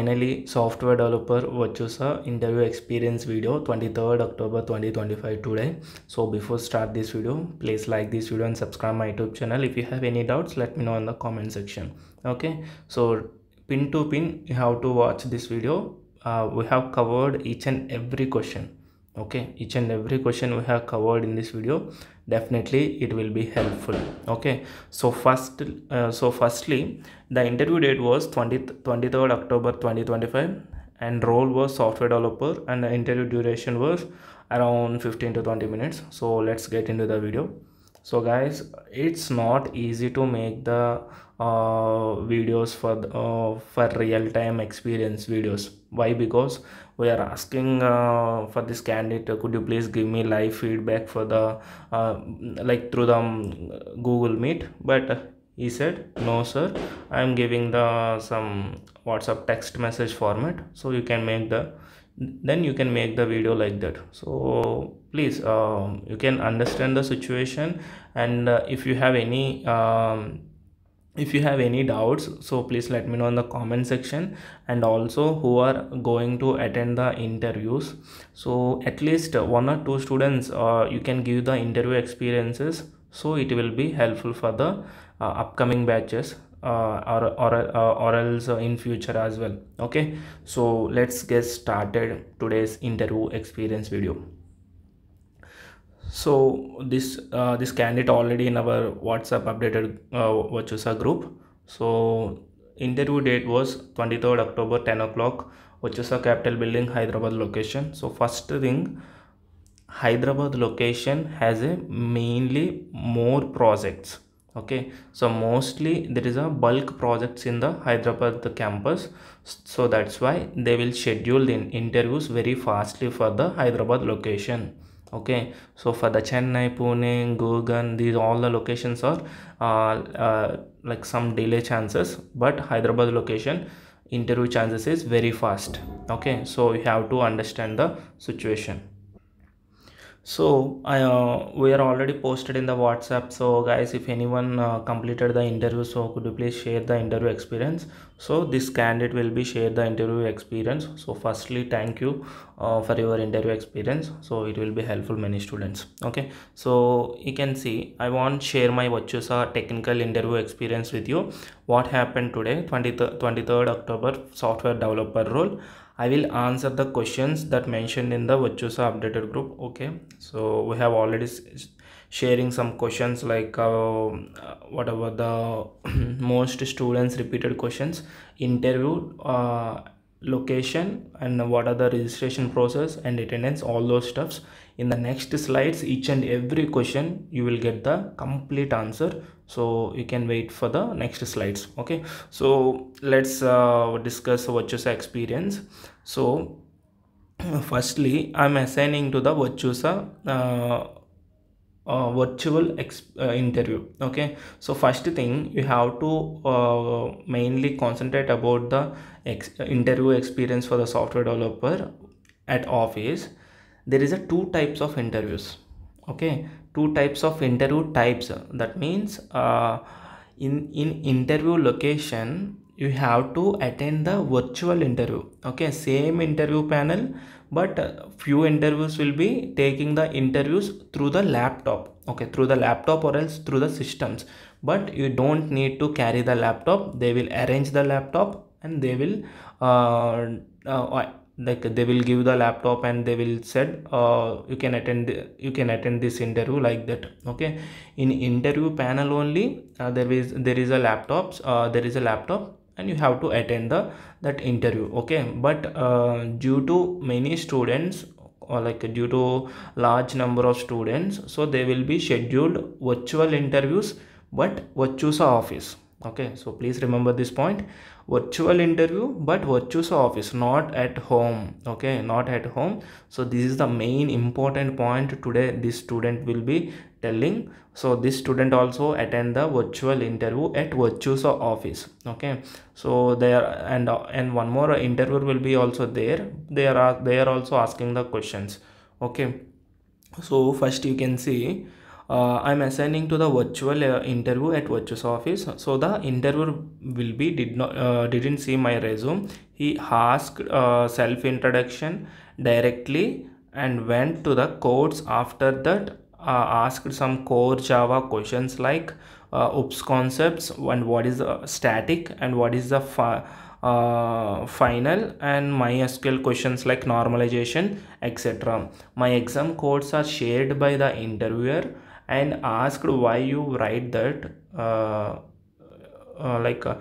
finally software developer Virtusa interview experience video 23rd October 2025 today. So before start this video, please like this video and subscribe my YouTube channel. If you have any doubts, let me know in the comment section. Okay, so pin to pin, you have to watch this video. Uh, we have covered each and every question okay each and every question we have covered in this video definitely it will be helpful. Okay so first uh, so firstly the interview date was 20 23rd october 2025 and role was software developer and the interview duration was around 15 to 20 minutes. So let's get into the video so guys it's not easy to make the uh, videos for uh, for real-time experience videos. Why? Because we are asking uh, for this candidate could you please give me live feedback for the uh, like through the um, google meet? But he said no sir. I am giving the some whatsapp text message format so you can make the then you can make the video like that. So please um, you can understand the situation and uh, if you have any um, if you have any doubts so please let me know in the comment section and also who are going to attend the interviews. So at least one or two students uh, you can give the interview experiences so it will be helpful for the uh, upcoming batches uh, or or, uh, or else in future as well. Okay? So let's get started today's interview experience video. So this uh, this candidate already in our whatsapp updated uh, Virtusa group. So interview date was 23rd october 10 o'clock. Virtusa capital building hyderabad location. So first thing hyderabad location has a mainly more projects okay so mostly there is a bulk projects in the hyderabad campus. So that's why they will schedule the interviews very fastly for the hyderabad location. Okay so for the chennai pune gurgaon these all the locations are uh, uh, like some delay chances but hyderabad location interview chances is very fast. Okay so you have to understand the situation so I, uh, we are already posted in the whatsapp. So guys if anyone uh, completed the interview so could you please share the interview experience? So this candidate will be share the interview experience. So firstly thank you uh, for your interview experience. So it will be helpful many students. Okay? So you can see i want share my Virtusa technical interview experience with you. What happened today? 23rd, 23rd october software developer role I will answer the questions that mentioned in the Virtusa updated group. Okay, so we have already sharing some questions like uh, whatever the most students repeated questions, interview, uh, location, and what are the registration process and attendance, all those stuffs. In the next slides, each and every question you will get the complete answer. So you can wait for the next slides okay? So let's uh, discuss Virtusa experience. So firstly i'm assigning to the Virtusa uh, uh, virtual uh, interview okay? So first thing you have to uh, mainly concentrate about the ex interview experience for the software developer at office. There is a two types of interviews okay? Two types of interview types. That means uh, in in interview location you have to attend the virtual interview. Okay same interview panel but few interviews will be taking the interviews through the laptop. Okay through the laptop or else through the systems. But you don't need to carry the laptop. They will arrange the laptop and they will uh, uh, like they will give the laptop and they will said uh, you can attend you can attend this interview like that. Okay in interview panel only uh, there is there is a laptop uh, there is a laptop and you have to attend the that interview okay? But uh, due to many students or like due to large number of students so they will be scheduled virtual interviews but Virtusa office okay? So please remember this point virtual interview but Virtusa office not at home okay? Not at home. So this is the main important point today this student will be telling. So this student also attend the virtual interview at Virtusa office okay? So there and and one more interview will be also there. They are they are also asking the questions okay? So first you can see i'm assigning to the virtual uh, interview at Virtusa office. So the interviewer will be did not uh, didn't see my resume. He asked uh, self introduction directly and went to the codes after that uh, asked some core java questions like uh, oops concepts and what is the static and what is the uh, final and mysql questions like normalization etc my exam codes are shared by the interviewer and asked why you write that uh, uh, like uh,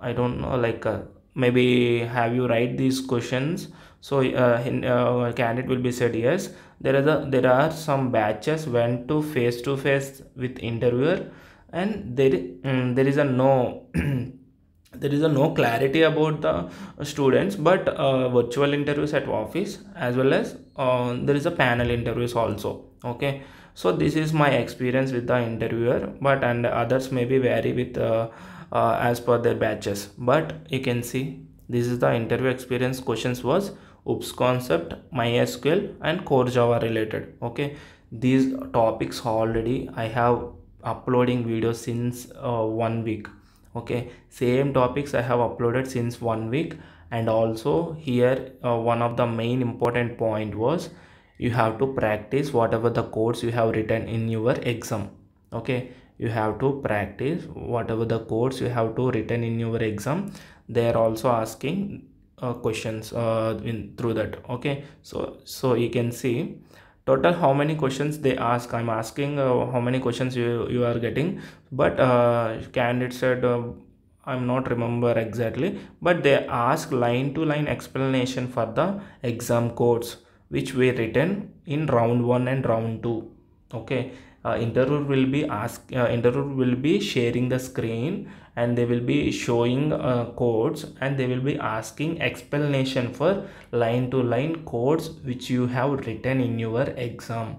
i don't know like uh, maybe have you write these questions? So uh, uh, candidate will be said yes. There is a there are some batches went to face to face with interviewer and there um, there is a no there is a no clarity about the students but uh, virtual interviews at office as well as uh, there is a panel interviews also okay so this is my experience with the interviewer but and others may be vary with uh, uh, as per their batches but you can see this is the interview experience questions was oops concept mysql and core java related. Okay? These topics already i have uploading videos since uh, one week. Okay? Same topics i have uploaded since one week. And also here uh, one of the main important point was you have to practice whatever the codes you have written in your exam. Okay? You have to practice whatever the codes you have to written in your exam. They are also asking uh, questions uh, in through that. Okay? So so you can see total how many questions they ask. I'm asking uh, how many questions you you are getting. But uh, candidate said uh, i'm not remember exactly. But they ask line to line explanation for the exam codes which were written in round 1 and round 2 okay? Uh, interviewer will be ask uh, interviewer will be sharing the screen and they will be showing uh, codes and they will be asking explanation for line to line codes which you have written in your exam.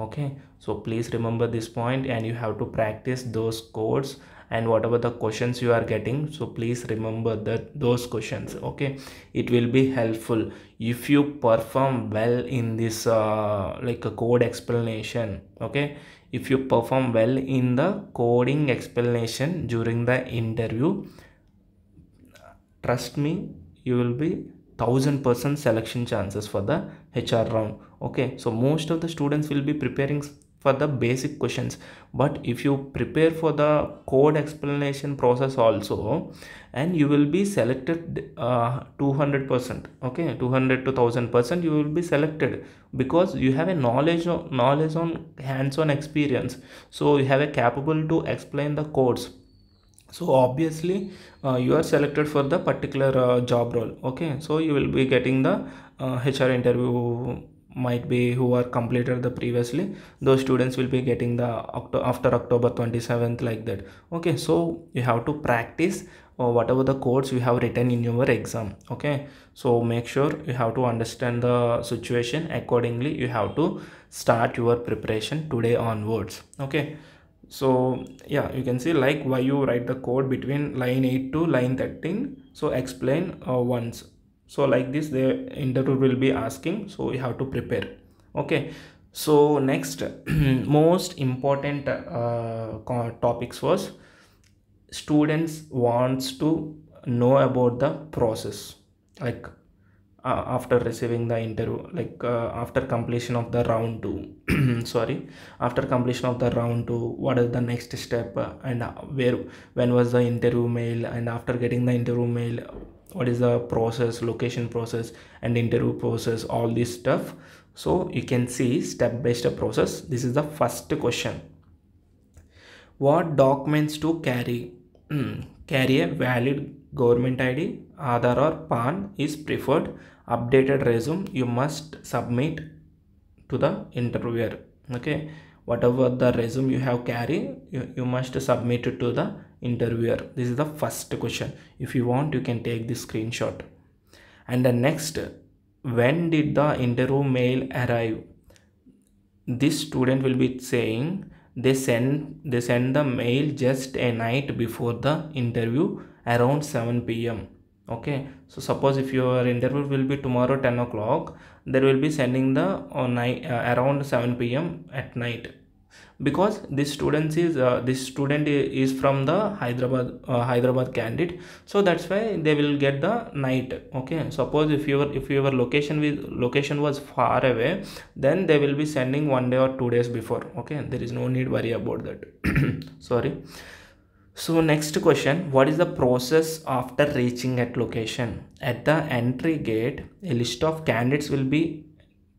Okay? So please remember this point and you have to practice those codes and whatever the questions you are getting so please remember that those questions okay? It will be helpful. If you perform well in this uh, like a code explanation okay? If you perform well in the coding explanation during the interview trust me you will be thousand percent selection chances for the hr round okay? So most of the students will be preparing for the basic questions. But if you prepare for the code explanation process also and you will be selected uh, 200% okay? 200 to 1000 percent you will be selected because you have a knowledge knowledge on hands-on experience. So you have a capable to explain the codes. So obviously uh, you are selected for the particular uh, job role okay? So you will be getting the hr uh, interview might be who are completed the previously those students will be getting the after october 27th like that. Okay so you have to practice uh, whatever the codes you have written in your exam. Okay so make sure you have to understand the situation. Accordingly you have to start your preparation today onwards. Okay so yeah you can see like why you write the code between line 8 to line 13 so explain uh, once so like this the interview will be asking so you have to prepare. Okay. So next most important uh, topics was students wants to know about the process. Like uh, after receiving the interview like uh, after completion of the round 2 sorry after completion of the round 2 what is the next step uh, and where when was the interview mail and after getting the interview mail what is the process location process and interview process all this stuff. So you can see step by step process. This is the first question. What documents to carry? Hmm, carry a valid government id Aadhaar or pan is preferred. Updated resume you must submit to the interviewer. Okay whatever the resume you have carry you, you must submit it to the interviewer. This is the first question. If you want you can take the screenshot. And the next when did the interview mail arrive? This student will be saying they send they send the mail just a night before the interview around 7 pm okay so suppose if your interview will be tomorrow 10 o'clock there will be sending the on night uh, around 7 pm at night. Because this student is uh, this student is from the hyderabad uh, hyderabad candidate so that's why they will get the night. Okay suppose if your if your location with location was far away then they will be sending one day or two days before. Okay there is no need worry about that. Sorry so next question. What is the process after reaching at location? At the entry gate a list of candidates will be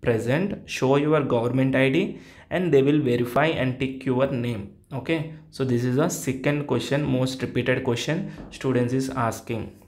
present show your government id and they will verify and tick your name. Okay? So this is a second question most repeated question students is asking.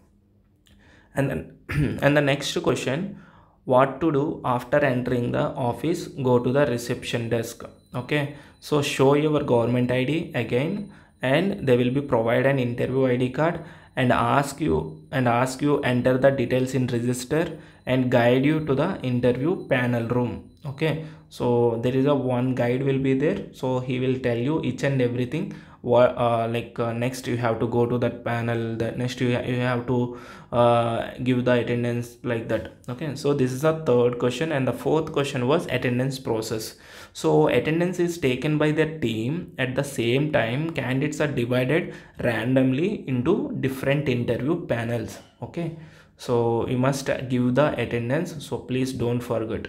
And then and the next question. What to do after entering the office? Go to the reception desk. Okay? So show your government id again and they will be provide an interview id card and ask you and ask you enter the details in register and guide you to the interview panel room. Okay? So there is a one guide will be there. So he will tell you each and everything. What uh, like uh, next you have to go to that panel that next you, you have to uh, give the attendance like that. Okay? So this is the third question and the fourth question was attendance process so attendance is taken by the team. At the same time candidates are divided randomly into different interview panels. Okay? So you must give the attendance. So please don't forget.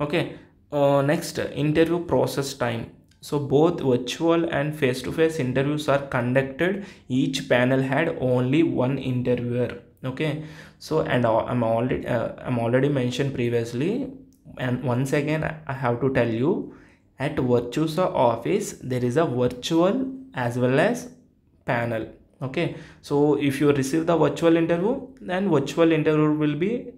Okay? Uh, next interview process time. So both virtual and face-to-face -face interviews are conducted. Each panel had only one interviewer. Okay? So and i'm already uh, i'm already mentioned previously and once again i have to tell you at virtusa office there is a virtual as well as panel okay? So if you receive the virtual interview then virtual interview will be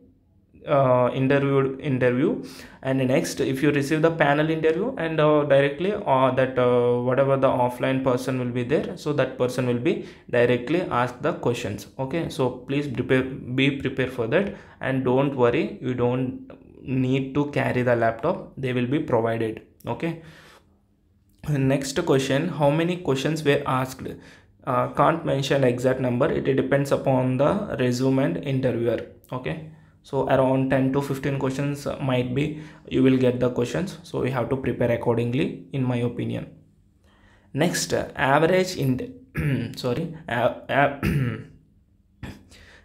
uh, interviewed interview. And next if you receive the panel interview and uh, directly or uh, that uh, whatever the offline person will be there so that person will be directly ask the questions okay? So please prepare be prepared for that. And don't worry you don't need to carry the laptop they will be provided okay? Next question how many questions were asked? Uh, can't mention exact number it depends upon the resume and interviewer okay? So around 10 to 15 questions might be you will get the questions so you have to prepare accordingly in my opinion. Next average in sorry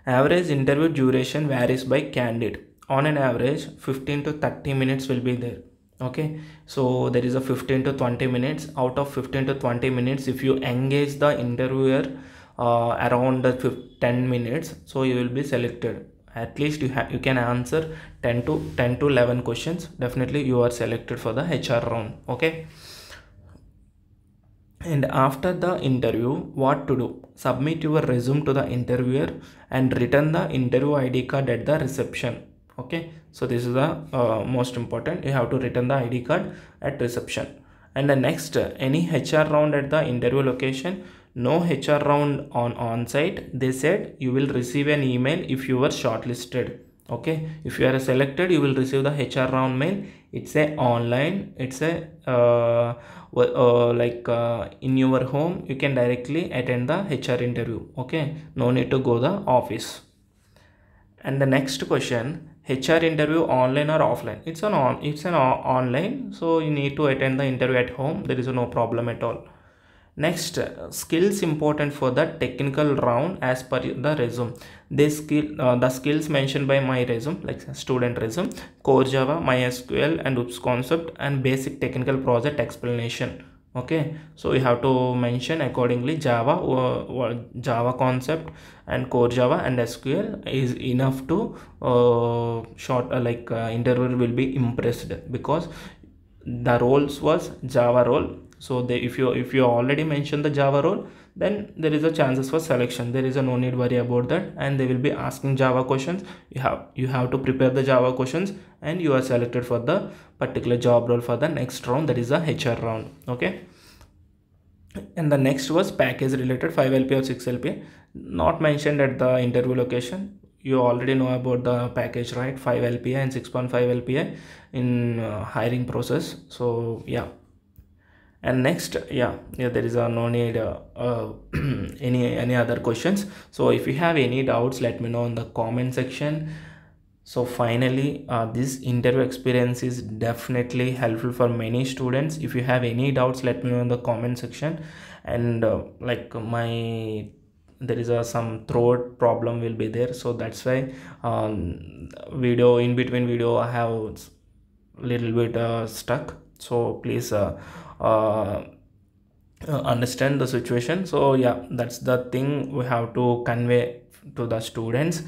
average interview duration varies by candidate on an average 15 to 30 minutes will be there. Okay? So there is a 15 to 20 minutes. Out of 15 to 20 minutes if you engage the interviewer uh, around the 10 minutes so you will be selected. At least you have you can answer 10 to 10 to 11 questions. Definitely you are selected for the hr round. Okay? And after the interview what to do? Submit your resume to the interviewer and return the interview id card at the reception okay so this is the uh, most important you have to return the id card at reception and the next any hr round at the interview location no HR round on on-site. They said you will receive an email if you were shortlisted. Okay, if you are selected, you will receive the HR round mail. It's a online. It's a uh, uh, like uh, in your home. You can directly attend the HR interview. Okay, no need to go the office. And the next question: HR interview online or offline? It's an on. It's an online. So you need to attend the interview at home. There is no problem at all next skills important for the technical round as per the resume this skill uh, the skills mentioned by my resume like student resume core java mysql and oops concept and basic technical project explanation okay so you have to mention accordingly java uh, java concept and core java and sql is enough to uh, short uh, like uh, interviewer will be impressed because the roles was java role. So they, if you if you already mentioned the java role then there is a chances for selection. There is a no need worry about that. And they will be asking java questions. You have you have to prepare the java questions and you are selected for the particular job role for the next round. That is the hr round. Okay? And the next was package related 5 lp or 6 lp not mentioned at the interview location. You already know about the package right? 5 lpa and 6.5 lpa in uh, hiring process. So yeah and next yeah yeah there is a no need uh, uh, any any other questions. So if you have any doubts let me know in the comment section. So finally uh, this interview experience is definitely helpful for many students. If you have any doubts let me know in the comment section. And uh, like my there is a some throat problem will be there. So that's why um, video in between video i have little bit uh, stuck so please uh, uh, uh, understand the situation. So yeah that's the thing we have to convey to the students.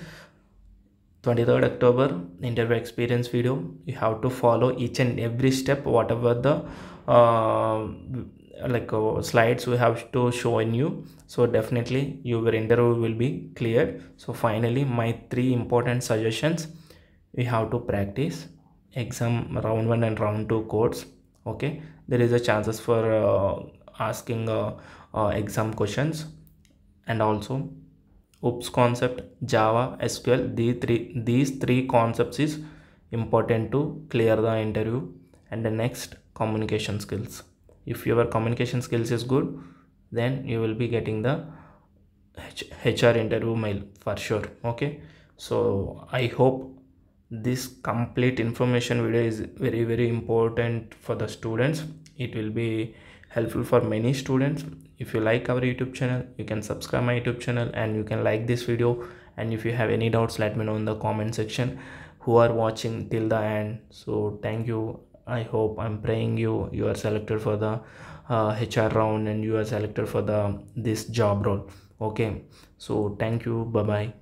23rd october interview experience video. You have to follow each and every step whatever the uh, like uh, slides we have to show in you. So definitely your interview will be cleared. So finally my three important suggestions. We have to practice exam round 1 and round 2 codes okay? There is a chances for uh, asking uh, uh, exam questions. And also oops concept java sql these three these three concepts is important to clear the interview. And the next communication skills. If your communication skills is good then you will be getting the hr interview mail for sure. Okay? So i hope this complete information video is very very important for the students. It will be helpful for many students. If you like our youtube channel you can subscribe my youtube channel and you can like this video. And if you have any doubts let me know in the comment section. Who are watching till the end? So thank you. I hope i'm praying you. You are selected for the uh, hr round and you are selected for the this job role. Okay. So thank you. Bye bye